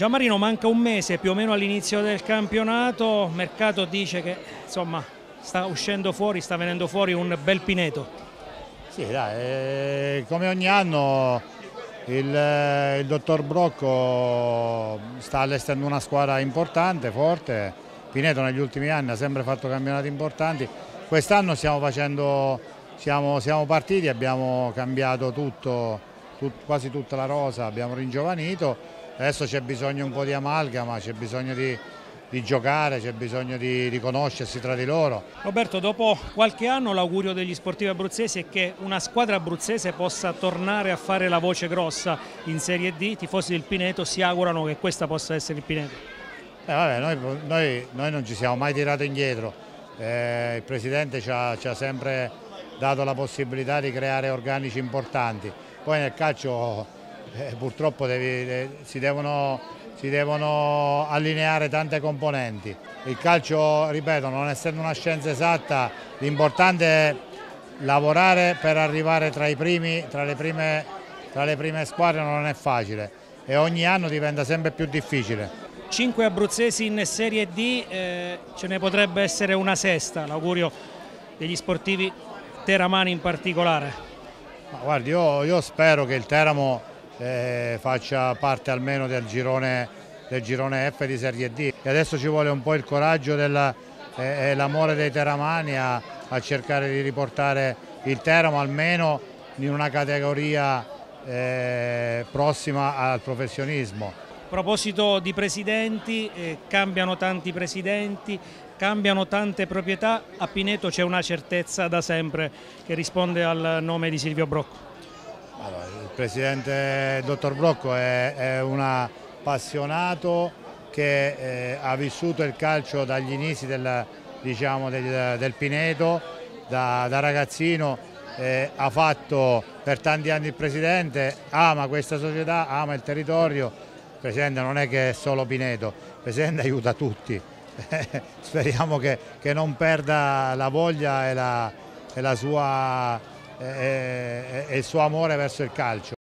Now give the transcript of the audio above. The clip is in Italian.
Gianmarino manca un mese più o meno all'inizio del campionato, mercato dice che insomma, sta uscendo fuori, sta venendo fuori un bel Pineto. Sì, dai, eh, come ogni anno il, il, dottor Brocco sta allestendo una squadra importante, forte, Pineto negli ultimi anni ha sempre fatto campionati importanti, quest'anno facendo, siamo, siamo partiti, abbiamo cambiato tutto, tut, quasi tutta la rosa, abbiamo ringiovanito Adesso c'è bisogno un po' di amalgama, c'è bisogno di, di giocare, c'è bisogno di, di, conoscersi tra di loro. Roberto, dopo qualche anno l'augurio degli sportivi abruzzesi è che una squadra abruzzese possa tornare a fare la voce grossa in Serie D, i tifosi del Pineto si augurano che questa possa essere il Pineto. Eh, vabbè, noi, noi, noi, non ci siamo mai tirati indietro, eh, il Presidente ci ha, ci ha sempre dato la possibilità di creare organici importanti, poi nel calcio eh, purtroppo devi, si, devono, si, devono, allineare tante componenti. Il calcio, ripeto, non essendo una scienza esatta, l'importante è lavorare per arrivare tra, primi, tra, le prime, tra le prime squadre non è facile e ogni anno diventa sempre più difficile. Cinque abruzzesi in Serie D, eh, ce ne potrebbe essere una sesta, l'augurio degli sportivi teramani in particolare. Ma guardi, io, io spero che il Teramo eh, faccia parte almeno del girone, del girone, F di Serie D. E adesso ci vuole un po' il coraggio e eh, l'amore dei teramani a, a, cercare di riportare il Teramo almeno in una categoria eh, prossima al professionismo. A proposito di presidenti, eh, cambiano tanti presidenti, cambiano tante proprietà, a Pineto c'è una certezza da sempre che risponde al nome di Silvio Brocco. Allora, il presidente dottor Brocco è, è un appassionato che eh, ha vissuto il calcio dagli inizi del, diciamo, del, del Pineto, da, da ragazzino eh, ha fatto per tanti anni il presidente, ama questa società, ama il territorio, il presidente non è che è solo Pineto, il presidente aiuta tutti, speriamo che, che, non perda la voglia e la, e la sua e il suo amore verso il calcio.